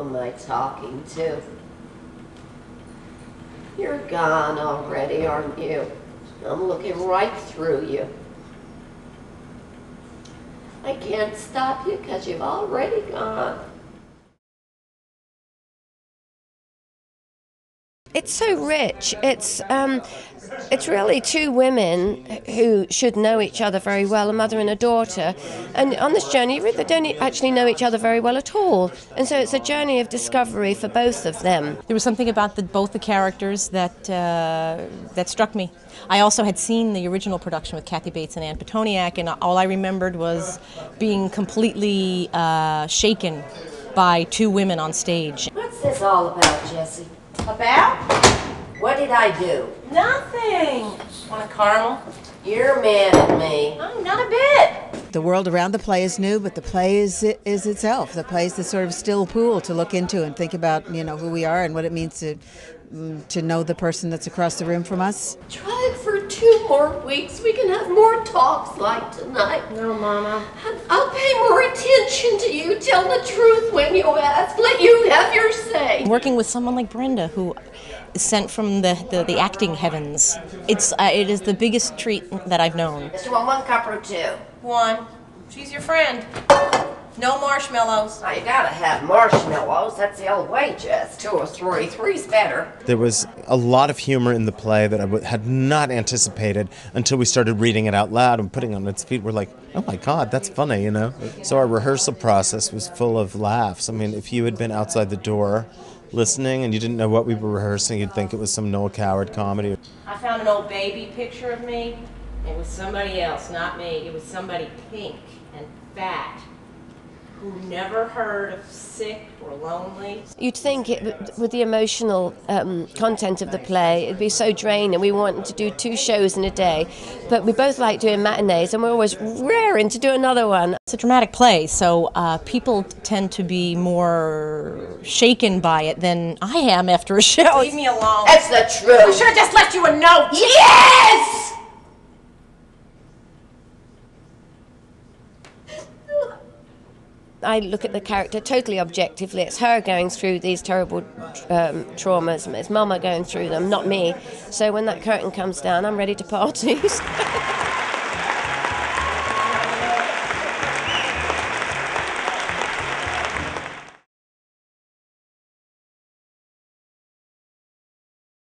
am I talking to? You're gone already, aren't you? I'm looking right through you. I can't stop you because you've already gone. It's so rich. It's um, it's really two women who should know each other very well, a mother and a daughter. And on this journey, they don't actually know each other very well at all. And so it's a journey of discovery for both of them. There was something about the, both the characters that uh, that struck me. I also had seen the original production with Kathy Bates and Anne Pitoniak, and all I remembered was being completely uh, shaken by two women on stage. What's this all about, Jessie? About? What did I do? Nothing. Want a caramel? You're mad at me. Oh, not a bit. The world around the play is new, but the play is is itself. The play is the sort of still pool to look into and think about, you know, who we are and what it means to mm, to know the person that's across the room from us. Try it for two more weeks. We can have more talks like tonight. No, Mama. I'll pay more attention to you. Tell the truth when you ask. Let you have your say. Working with someone like Brenda, who is sent from the, the, the acting heavens, it's uh, it is the biggest treat that I've known. Just want one cup or two. One. She's your friend. No marshmallows. Now you gotta have marshmallows. That's the old way, Jess. Two or three. Three's better. There was a lot of humor in the play that I w- had not anticipated until we started reading it out loud and putting it on its feet. We're like, oh my God, that's funny, you know? So our rehearsal process was full of laughs. I mean, if you had been outside the door listening and you didn't know what we were rehearsing, you'd think it was some Noel Coward comedy. I found an old baby picture of me. It was somebody else, not me. It was somebody pink and fat who never heard of sick or lonely. You'd think it, with the emotional um, content of the play, it'd be so draining. We wanted to do two shows in a day, but we both like doing matinees, and we're always raring to do another one. It's a dramatic play, so uh, people tend to be more shaken by it than I am after a show. Leave me alone. That's the truth. I should have just left you a note. Yes! I look at the character totally objectively. It's her going through these terrible um, traumas. It's Mama going through them, not me. So when that curtain comes down, I'm ready to party.